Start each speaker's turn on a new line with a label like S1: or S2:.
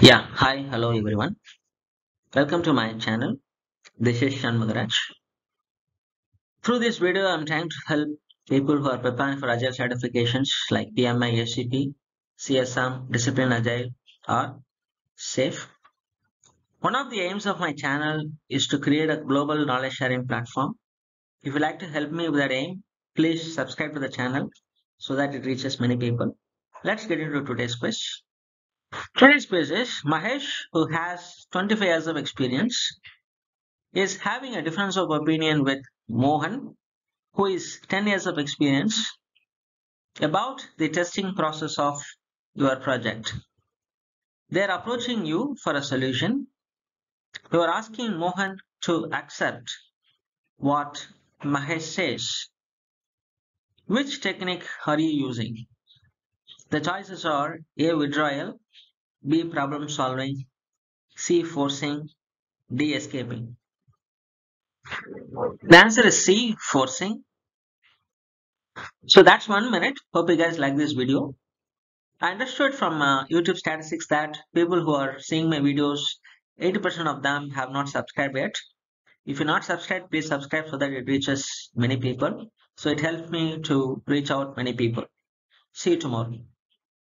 S1: Yeah, hi, hello everyone. Welcome to my channel. This is Shanmugaraj. Through this video, I'm trying to help people who are preparing for Agile certifications like PMI, ACP, CSM, Discipline Agile, or SAFe. One of the aims of my channel is to create a global knowledge sharing platform. If you'd like to help me with that aim, please subscribe to the channel so that it reaches many people. Let's get into today's quiz. Today's quiz is Mahesh, who has 25 years of experience, is having a difference of opinion with Mohan, who is 10 years of experience, about the testing process of your project. They are approaching you for a solution. You are asking Mohan to accept what Mahesh says. Which technique are you using? The choices are A. Withdrawal, B. Problem solving, C. Forcing, D. Escaping. The answer is C. Forcing. So that's one minute. Hope you guys like this video. I understood from uh, YouTube statistics that people who are seeing my videos, 80% of them have not subscribed yet. If you're not subscribed, please subscribe so that it reaches many people. So it helps me to reach out many people. See you tomorrow.